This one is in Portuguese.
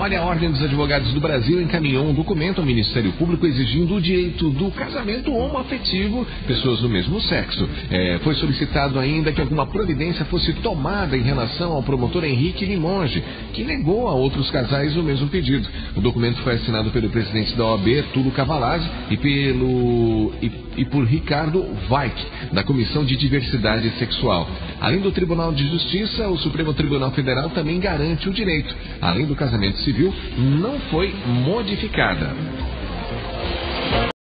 Olha, a Ordem dos Advogados do Brasil encaminhou um documento ao Ministério Público exigindo o direito do casamento homoafetivo, pessoas do mesmo sexo. É, foi solicitado ainda que alguma providência fosse tomada em relação ao promotor Henrique Limonge, que negou a outros casais o mesmo pedido. O documento foi assinado pelo presidente da OAB, Tulo Cavalazzi, e, pelo, e, e por Ricardo Weich, da Comissão de Diversidade Sexual. Além do Tribunal de Justiça, o Supremo Tribunal Federal também garante o direito. Além do casamento civil, não foi modificada.